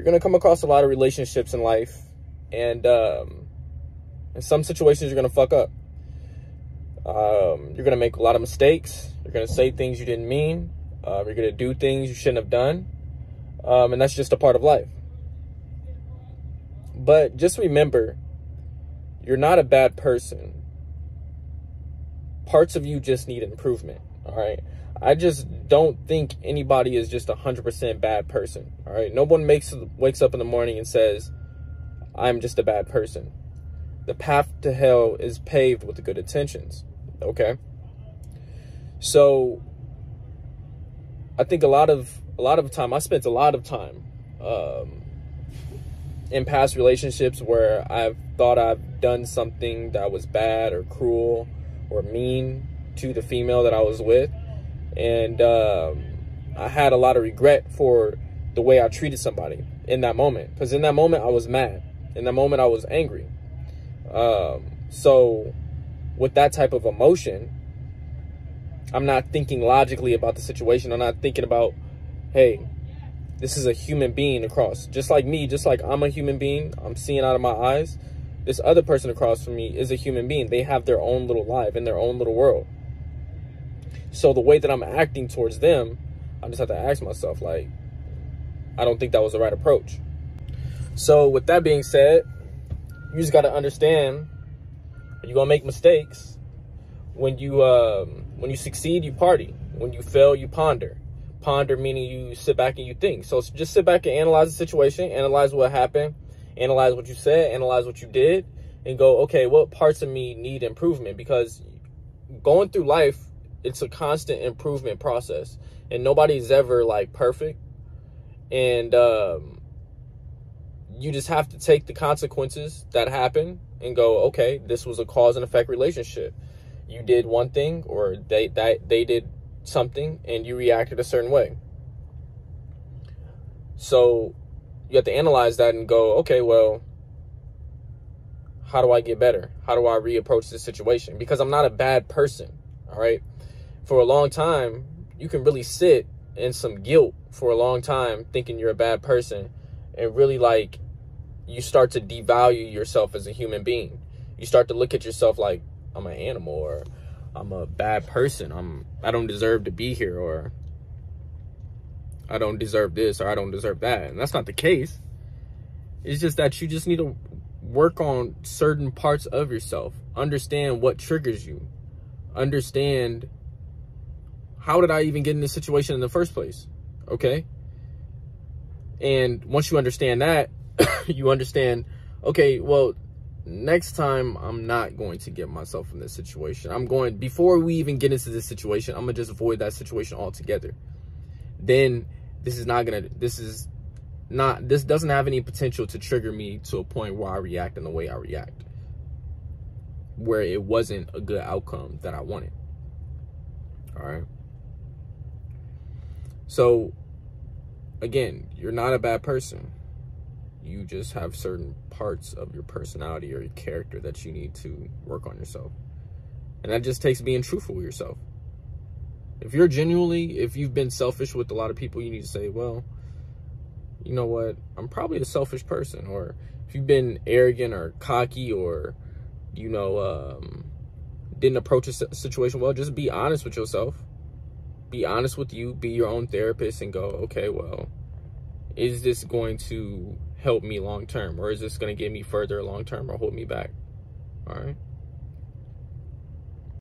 you're going to come across a lot of relationships in life. And um, in some situations, you're going to fuck up. Um, you're going to make a lot of mistakes. You're going to say things you didn't mean. Uh, you're going to do things you shouldn't have done. Um, and that's just a part of life. But just remember, you're not a bad person. Parts of you just need improvement. All right. I just don't think anybody is just a hundred percent bad person. All right. No one makes wakes up in the morning and says, I'm just a bad person. The path to hell is paved with good intentions. Okay. So I think a lot of a lot of time I spent a lot of time um, in past relationships where I've thought I've done something that was bad or cruel or mean to the female that I was with, and um, I had a lot of regret for the way I treated somebody in that moment. Because in that moment I was mad. In that moment I was angry. Um, so with that type of emotion, I'm not thinking logically about the situation. I'm not thinking about, hey, this is a human being across. Just like me, just like I'm a human being, I'm seeing out of my eyes. This other person across from me is a human being. They have their own little life in their own little world. So the way that I'm acting towards them, I just have to ask myself, like, I don't think that was the right approach. So with that being said, you just got to understand you're gonna make mistakes. When you um, when you succeed, you party. When you fail, you ponder. Ponder meaning you sit back and you think. So just sit back and analyze the situation, analyze what happened, analyze what you said, analyze what you did, and go, okay, what parts of me need improvement? Because going through life, it's a constant improvement process, and nobody's ever like perfect. And um, you just have to take the consequences that happen and go, okay, this was a cause and effect relationship. You did one thing or they that they did something and you reacted a certain way. So you have to analyze that and go, okay, well, how do I get better? How do I reapproach this situation? Because I'm not a bad person, all right? For a long time, you can really sit in some guilt for a long time thinking you're a bad person and really like you start to devalue yourself as a human being. You start to look at yourself like I'm an animal or I'm a bad person. I'm I don't deserve to be here or I don't deserve this or I don't deserve that. And that's not the case. It's just that you just need to work on certain parts of yourself. Understand what triggers you. Understand how did I even get in this situation in the first place? Okay? And once you understand that, you understand, okay, well, next time I'm not going to get myself in this situation. I'm going, before we even get into this situation, I'm going to just avoid that situation altogether. Then this is not going to, this is not, this doesn't have any potential to trigger me to a point where I react in the way I react. Where it wasn't a good outcome that I wanted. All right. So, again, you're not a bad person you just have certain parts of your personality or your character that you need to work on yourself. And that just takes being truthful with yourself. If you're genuinely, if you've been selfish with a lot of people, you need to say, well, you know what? I'm probably a selfish person. Or if you've been arrogant or cocky or, you know, um, didn't approach a situation well, just be honest with yourself. Be honest with you. Be your own therapist and go, okay, well, is this going to help me long term or is this going to get me further long term or hold me back all right